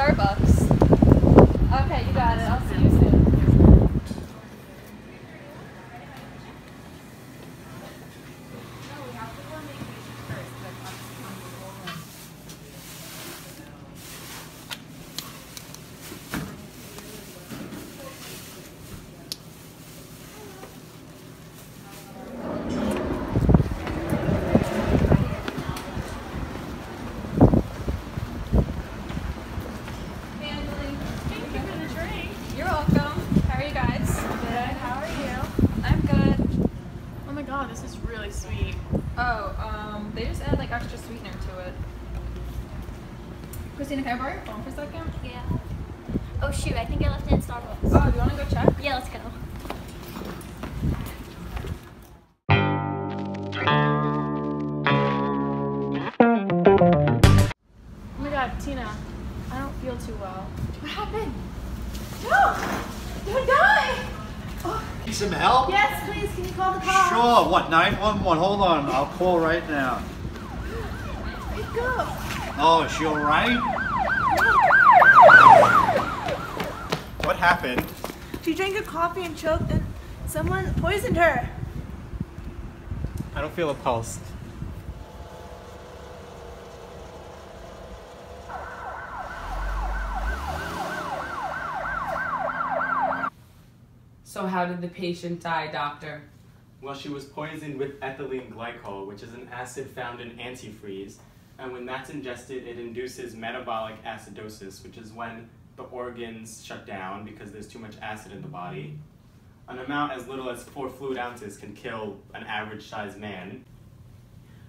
Starbucks. Okay, you got it. I'll see you soon. Really sweet. Oh, um, they just add like extra sweetener to it. Christina, can I borrow your phone for a second? Yeah. Oh shoot, I think I left it in Starbucks. Oh, do you want to go check? Yeah, let's go. Oh my god, Tina, I don't feel too well. What happened? No! Don't die! Need some help? Yes, please, can you call the cops? Sure. What? 911. Hold on. I'll call right now. Wake up! Oh, is she all right? What happened? She drank a coffee and choked, and someone poisoned her. I don't feel a pulse. So how did the patient die, doctor? Well, she was poisoned with ethylene glycol, which is an acid found in antifreeze. And when that's ingested, it induces metabolic acidosis, which is when the organs shut down because there's too much acid in the body. An amount as little as four fluid ounces can kill an average sized man.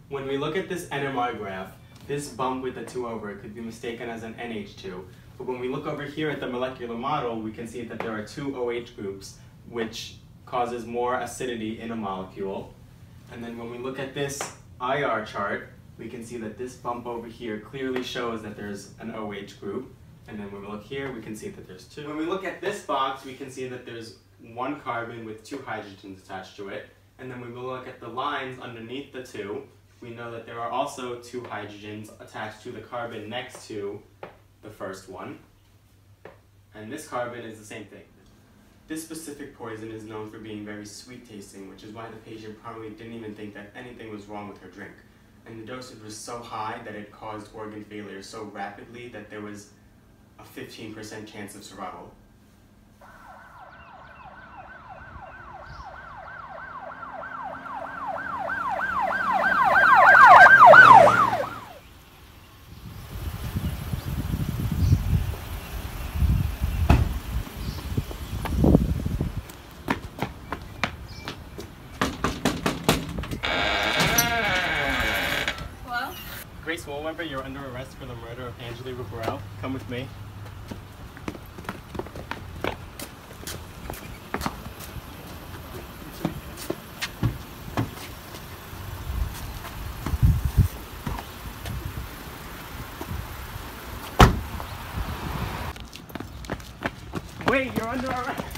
When we look at this NMR graph, this bump with the 2 over could be mistaken as an NH2. But when we look over here at the molecular model, we can see that there are two OH groups, which causes more acidity in a molecule. And then when we look at this IR chart, we can see that this bump over here clearly shows that there's an OH group. And then when we look here, we can see that there's two. When we look at this box, we can see that there's one carbon with two hydrogens attached to it. And then when we look at the lines underneath the two, we know that there are also two hydrogens attached to the carbon next to the first one. And this carbon is the same thing. This specific poison is known for being very sweet tasting, which is why the patient probably didn't even think that anything was wrong with her drink. And the dosage was so high that it caused organ failure so rapidly that there was a 15% chance of survival. Grace Woolwember, you're under arrest for the murder of Angelique Burrell. Come with me. Wait, you're under arrest.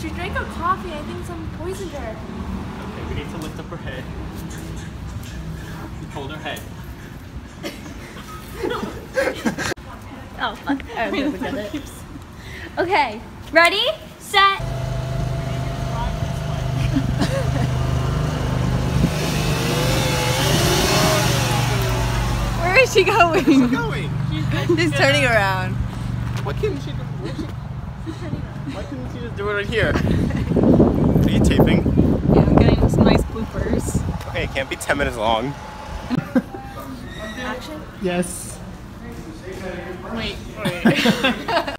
She drank her coffee. I think someone poisoned her. Okay, we need to lift up her head. Hold her head. Oh fuck. I don't look at it. Okay. Ready? Set. Where is she going? Going. She's turning around. What couldn't she do? do it right here. Are you taping? Yeah, I'm getting some nice bloopers. Okay, it can't be 10 minutes long. Action? Yes. Wait, wait.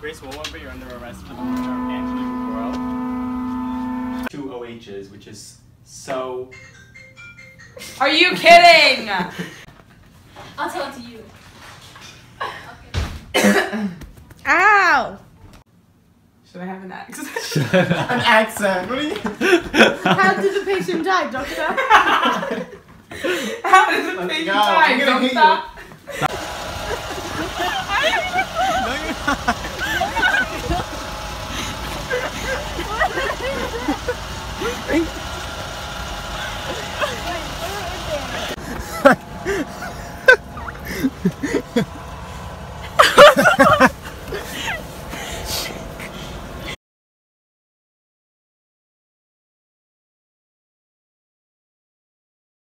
Grace Wilwon, but you're under arrest for the murder. Two OHs, which is so... Are you kidding? I'll tell it to you. Ow! Should I have an axe? An accent. What are you? How did the patient die, doctor? How did the Let's patient go. die? I'm